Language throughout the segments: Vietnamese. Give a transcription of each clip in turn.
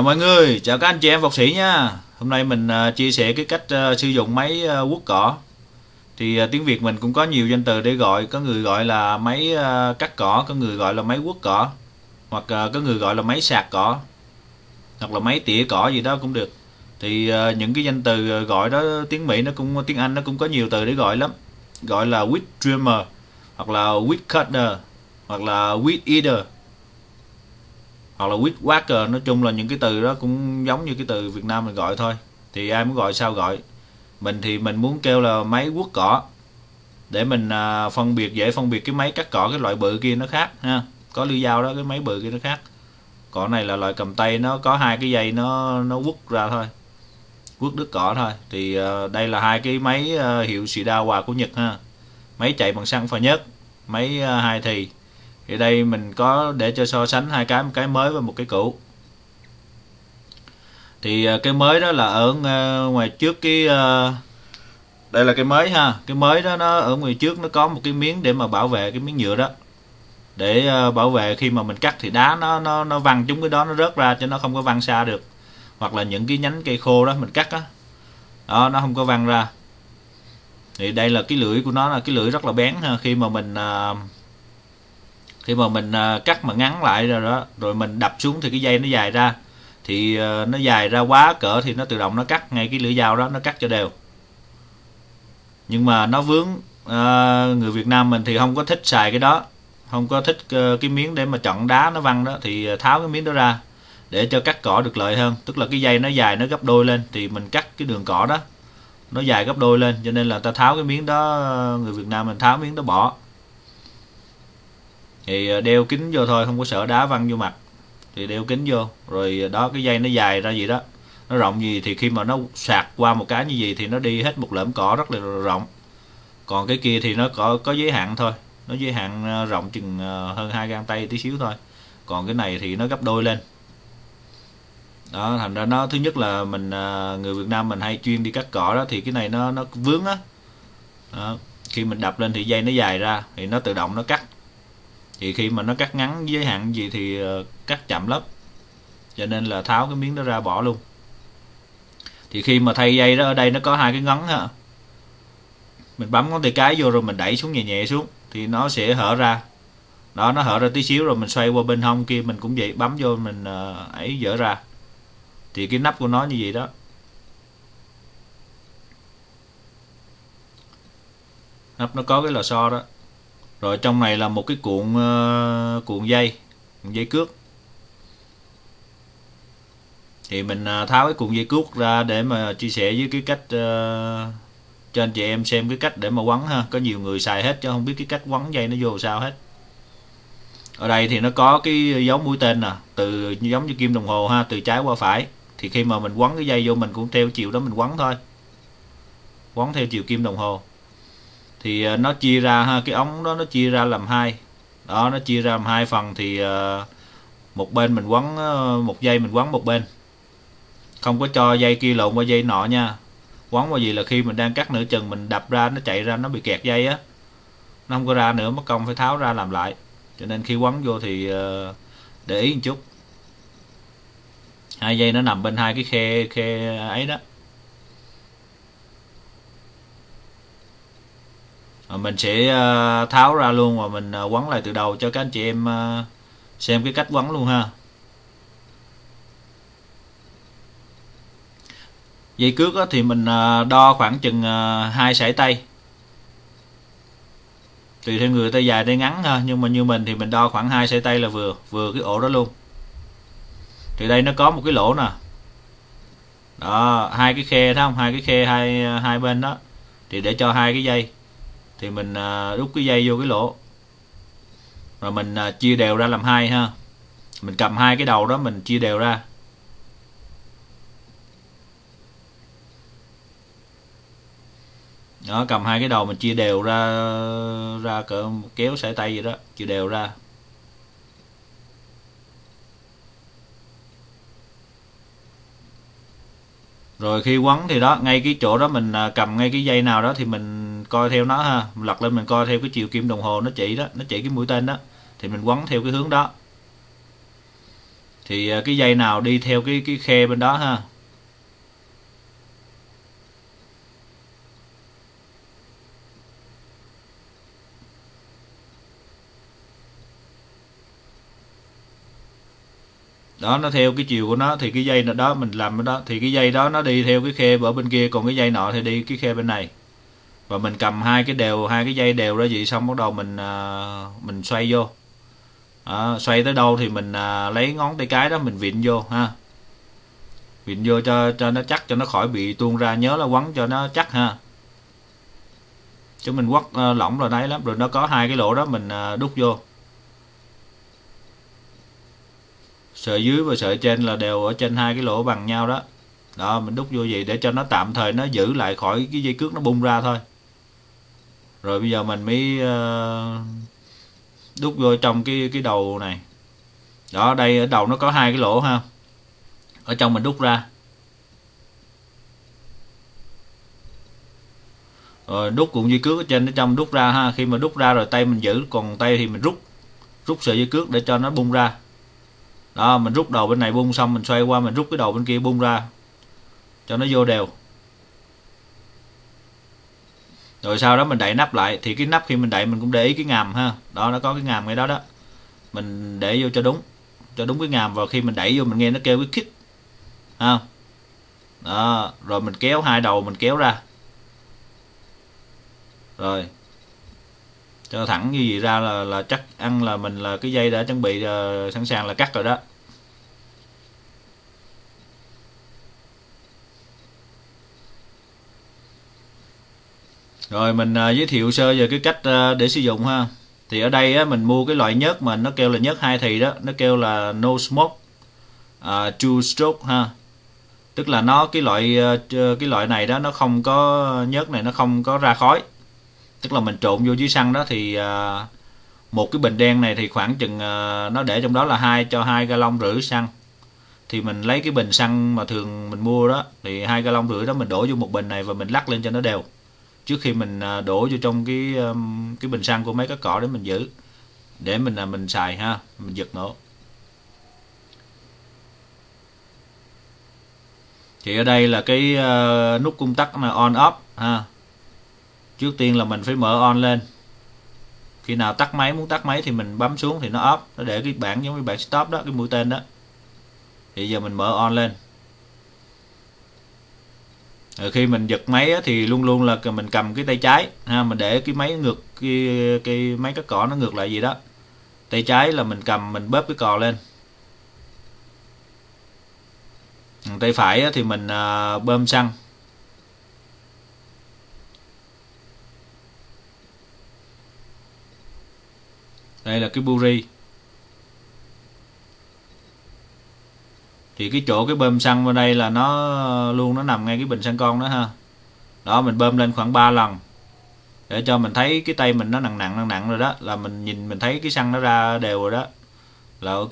Chào mọi người, chào các anh chị em vọc sĩ nha. Hôm nay mình uh, chia sẻ cái cách uh, sử dụng máy uh, quất cỏ. Thì uh, tiếng Việt mình cũng có nhiều danh từ để gọi. Có người gọi là máy uh, cắt cỏ, có người gọi là máy quất cỏ Hoặc uh, có người gọi là máy sạc cỏ Hoặc là máy tỉa cỏ gì đó cũng được. Thì uh, những cái danh từ gọi đó tiếng Mỹ nó cũng tiếng Anh nó cũng có nhiều từ để gọi lắm. Gọi là weed trimmer Hoặc là weed cutter Hoặc là weed eater hoặc là quýt quát nói chung là những cái từ đó cũng giống như cái từ Việt Nam mình gọi thôi. Thì ai muốn gọi sao gọi. Mình thì mình muốn kêu là máy quất cỏ. Để mình à, phân biệt dễ phân biệt cái máy cắt cỏ cái loại bự kia nó khác ha. Có lưỡi dao đó cái máy bự kia nó khác. Cỏ này là loại cầm tay nó có hai cái dây nó nó quất ra thôi. Quất đứt cỏ thôi. Thì à, đây là hai cái máy à, hiệu đa Hòa của Nhật ha. Máy chạy bằng xăng pha nhất máy à, hai thì thì đây mình có để cho so sánh hai cái, một cái mới và một cái cũ. Thì ờ, cái mới đó là ở ờ, ngoài trước cái ờ, đây là cái mới ha. Cái mới đó nó ở ngoài trước nó có một cái miếng để mà bảo vệ cái miếng nhựa đó. Để bảo vệ khi mà mình cắt thì đá nó nó nó văng, chúng cái đó nó rớt ra cho nó không có văng xa được. Hoặc là những cái nhánh cây khô đó mình cắt á. Đó. đó nó không có văng ra. Thì đây là cái lưỡi của nó là cái lưỡi rất là bén ha. Khi mà mình khi mà mình à, cắt mà ngắn lại rồi đó, rồi mình đập xuống thì cái dây nó dài ra. Thì à, nó dài ra quá cỡ thì nó tự động nó cắt ngay cái lưỡi dao đó, nó cắt cho đều. Nhưng mà nó vướng à, người Việt Nam mình thì không có thích xài cái đó. Không có thích ờ, cái miếng để mà chọn đá nó văng đó, thì tháo cái miếng đó ra để cho cắt cỏ được lợi hơn. Tức là cái dây nó dài, nó gấp đôi lên thì mình cắt cái đường cỏ đó, nó dài gấp đôi lên. Cho nên là ta tháo cái miếng đó, người Việt Nam mình tháo miếng đó bỏ thì ờ, đeo kính vô thôi, không có sợ đá văng vô mặt. Thì đeo kính vô, rồi ờ, đó, cái dây nó dài ra gì đó. Nó rộng gì thì khi mà nó sạc qua một cái như gì thì nó đi hết một lõm cỏ rất là rộng. Còn cái kia thì nó có có giới hạn thôi. Nó giới hạn ờ, rộng chừng hơn hai gang tay tí xíu thôi. Còn cái này thì nó gấp đôi lên. Đó, thành ra nó, thứ nhất là mình người Việt Nam mình hay chuyên đi cắt cỏ đó, thì cái này nó nó vướng á. Đó. khi mình đập lên thì dây nó dài ra, thì nó tự động nó cắt thì khi mà nó cắt ngắn giới hạn gì thì ờ, cắt chậm lắm. Cho nên là tháo cái miếng đó ra bỏ luôn. Thì khi mà thay dây đó, ở đây nó có hai cái ngấn ha. Mình bấm ngón tay cái vô rồi mình đẩy xuống nhẹ nhẹ xuống, thì nó sẽ hở ra. Đó, nó hở ra tí xíu rồi mình xoay qua bên hông kia, mình cũng vậy, bấm vô mình ờ, ấy dở ra. Thì cái nắp của nó như vậy đó. Nắp nó có cái lò xo đó rồi trong này là một cái cuộn uh, cuộn dây cuộn dây cước. Thì mình uh, tháo cái cuộn dây cước ra để mà chia sẻ với cái cách uh, cho anh chị em xem cái cách để mà quấn ha. Có nhiều người xài hết chứ không biết cái cách quấn dây nó vô sao hết. Ở đây thì nó có cái dấu mũi tên nè từ giống như kim đồng hồ ha từ trái qua phải. Thì khi mà mình quấn cái dây vô mình cũng theo chiều đó mình quấn thôi. Quấn theo chiều kim đồng hồ thì ờ, nó chia ra ha, cái ống đó nó chia ra làm hai. Đó, nó chia ra làm hai phần thì ờ, một bên mình quấn ờ, một dây mình quấn một bên. Không có cho dây kia lộn qua dây nọ nha. Quấn qua gì là khi mình đang cắt nửa chừng, mình đập ra, nó chạy ra, nó bị kẹt dây á. Nó không có ra nữa, mất công phải tháo ra làm lại. Cho nên khi quấn vô thì để ý một chút. Hai dây nó nằm bên hai cái khe khe ấy đó. Ờ, mình sẽ ờ, tháo ra luôn và mình ờ, quấn lại từ đầu cho các anh chị em xem cái cách quấn luôn ha. Dây cước thì mình đo khoảng chừng hai sải tay. Tùy theo người tay dài tay ngắn ha, nhưng mà như mình thì mình đo khoảng hai sải tay là vừa vừa cái ổ đó luôn. Thì đây nó có một cái lỗ nè. Đó, hai cái khe, thấy không? Hai cái khe hai hai bên đó. Thì để cho hai cái dây thì mình à, rút đút cái dây vô cái lỗ. Rồi mình à, chia đều ra làm hai ha. Mình cầm hai cái đầu đó mình chia đều ra. Đó, cầm hai cái đầu mình chia đều ra ra cỡ kéo sải tay gì đó, chia đều ra. Rồi khi quấn thì đó, ngay cái chỗ đó mình à, cầm ngay cái dây nào đó thì mình coi theo nó ha. Mình lật lên mình coi theo cái chiều kim đồng hồ nó chỉ đó, nó chỉ cái mũi tên đó, thì mình quấn theo cái hướng đó. Thì à, cái dây nào đi theo cái cái khe bên đó ha. Đó, nó theo cái chiều của nó, thì cái dây đó mình làm cái đó, thì cái dây đó nó đi theo cái khe ở bên kia, còn cái dây nọ thì đi cái khe bên này và mình cầm hai cái đều hai cái dây đều ra vậy xong bắt đầu mình à, mình xoay vô. À, xoay tới đâu thì mình à, lấy ngón tay cái đó mình vịn vô ha. Vịn vô cho cho nó chắc cho nó khỏi bị tuôn ra. Nhớ là quấn cho nó chắc ha. Chứ mình quất à, lỏng rồi đấy lắm. Rồi nó có hai cái lỗ đó mình à, đút vô. Sợi dưới và sợi trên là đều ở trên hai cái lỗ bằng nhau đó. Đó mình đút vô vậy để cho nó tạm thời nó giữ lại khỏi cái dây cước nó bung ra thôi rồi bây giờ mình mới uh, đút vô trong cái cái đầu này. Đó đây ở đầu nó có hai cái lỗ ha. Ở trong mình đút ra. Rồi đút cuộn dây cước ở trên ở trong đút ra ha. Khi mà đút ra rồi tay mình giữ còn tay thì mình rút rút sợi dây cước để cho nó bung ra. Đó mình rút đầu bên này bung xong mình xoay qua mình rút cái đầu bên kia bung ra. Cho nó vô đều rồi sau đó mình đậy nắp lại thì cái nắp khi mình đậy mình cũng để ý cái ngàm ha. Đó nó có cái ngàm ngay đó đó. Mình để vô cho đúng cho đúng cái ngàm vào khi mình đẩy vô mình nghe nó kêu cái kích ha đó rồi mình kéo hai đầu mình kéo ra. Rồi cho thẳng như vậy ra là là chắc ăn là mình là cái dây đã chuẩn bị uh, sẵn sàng là cắt rồi đó. Rồi mình à, giới thiệu sơ về cái cách à, để sử dụng ha. Thì ở đây á, mình mua cái loại nhớt mà nó kêu là nhớt hai thì đó nó kêu là no smoke à, two stroke ha. Tức là nó cái loại à, cái loại này đó nó không có nhớt này nó không có ra khói. Tức là mình trộn vô dưới xăng đó thì à, một cái bình đen này thì khoảng chừng à, nó để trong đó là hai cho hai gallon rưỡi xăng. Thì mình lấy cái bình xăng mà thường mình mua đó thì hai gallon rưỡi đó mình đổ vô một bình này và mình lắc lên cho nó đều trước khi mình à, đổ vô trong cái cái bình xăng của mấy cái cỏ để mình giữ. Để mình là mình xài ha mình giật nổ. Thì ở đây là cái uh, nút công tắc là on off ha. Trước tiên là mình phải mở on lên. Khi nào tắt máy muốn tắt máy thì mình bấm xuống thì nó off. Nó để cái bảng giống như bảng stop đó cái mũi tên đó. Thì giờ mình mở on lên. Ờ, khi mình giật máy thì luôn luôn là mình cầm cái tay trái ha mình để cái máy ngược cái, cái máy cắt cỏ nó ngược lại gì đó. Tay trái là mình cầm mình bóp cái cò lên. Tay phải thì mình à, bơm xăng. Đây là cái buri thì cái chỗ cái bơm xăng bên đây là nó luôn nó nằm ngay cái bình xăng con đó ha. Đó, mình bơm lên khoảng 3 lần. Để cho mình thấy cái tay mình nó nặng nặng nặng nặng rồi đó, là mình nhìn, mình thấy cái xăng nó ra đều rồi đó. Là ok.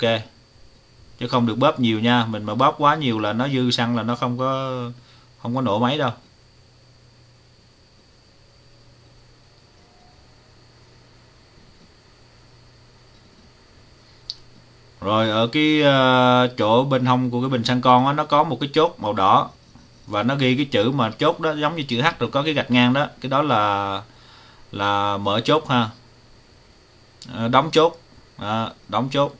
Chứ không được bóp nhiều nha. Mình mà bóp quá nhiều là nó dư xăng là nó không có không có nổ máy đâu. Rồi ở cái uh, chỗ bên hông của cái bình xăng con đó, nó có một cái chốt màu đỏ. Và nó ghi cái chữ mà chốt đó giống như chữ H rồi có cái gạch ngang đó. Cái đó là là mở chốt ha. Ờ, đóng chốt. À, đóng chốt.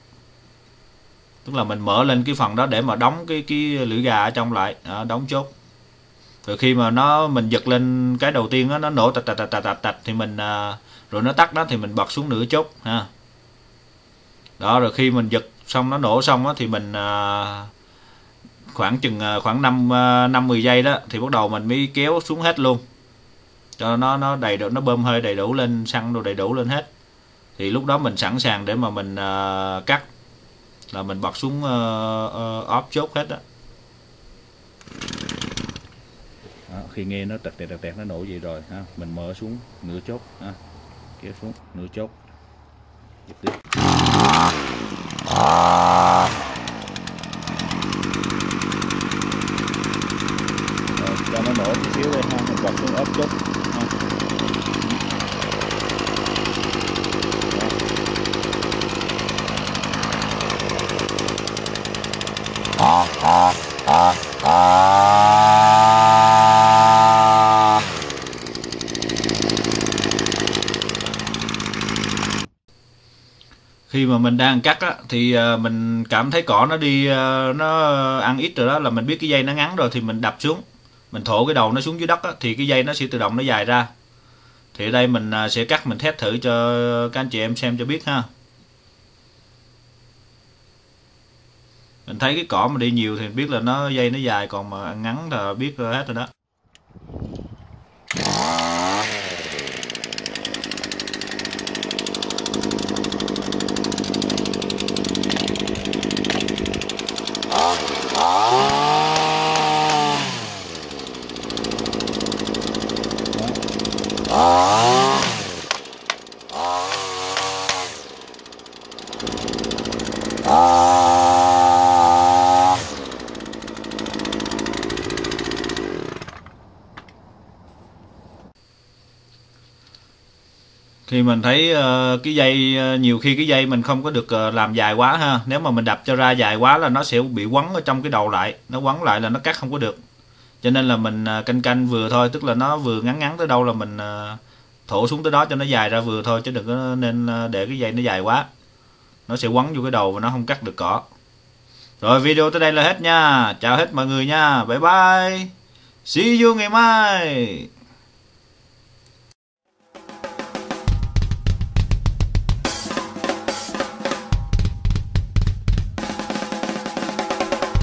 Tức là mình mở lên cái phần đó để mà đóng cái cái lưỡi gà ở trong lại. À, đóng chốt. Rồi khi mà nó mình giật lên cái đầu tiên đó, nó nổ tạch tạch tạch tạch tạch thì mình à, rồi nó tắt đó thì mình bật xuống nửa chốt ha. Đó rồi khi mình giật xong nó nổ xong á thì mình à, khoảng chừng à, khoảng năm à, năm mười giây đó thì bắt đầu mình mới kéo xuống hết luôn. Cho nó nó đầy đủ nó bơm hơi đầy đủ lên xăng đồ đầy đủ lên hết. Thì lúc đó mình sẵn sàng để mà mình uh, cắt là mình bật xuống uh, uh, off chốt hết đó. đó khi nghe nó tẹt tẹt tẹt nó nổ gì rồi ha mình mở xuống nửa chốt ha kéo xuống nửa chốt. Giật tiếp rồi, cho nó nổ chút xíu đây ha mình bật xuống ốp chút ha. khi mà mình đang cắt á, thì ờ, mình cảm thấy cỏ nó đi ờ, nó ăn ít rồi đó là mình biết cái dây nó ngắn rồi thì mình đập xuống. Mình thổ cái đầu nó xuống dưới đất á, thì cái dây nó sẽ tự động nó dài ra. Thì ở đây mình ờ, sẽ cắt mình test thử cho các anh chị em xem cho biết ha. Mình thấy cái cỏ mà đi nhiều thì biết là nó dây nó dài còn mà ngắn là biết hết rồi đó. Thì mình thấy uh, cái dây uh, nhiều khi cái dây mình không có được uh, làm dài quá ha. Nếu mà mình đập cho ra dài quá là nó sẽ bị quấn ở trong cái đầu lại. Nó quấn lại là nó cắt không có được. Cho nên là mình uh, canh canh vừa thôi tức là nó vừa ngắn ngắn tới đâu là mình uh, thổ xuống tới đó cho nó dài ra vừa thôi chứ đừng có nên uh, để cái dây nó dài quá. Nó sẽ quấn vô cái đầu và nó không cắt được cỏ. Rồi video tới đây là hết nha. Chào hết mọi người nha. Bye bye. See you ngày mai.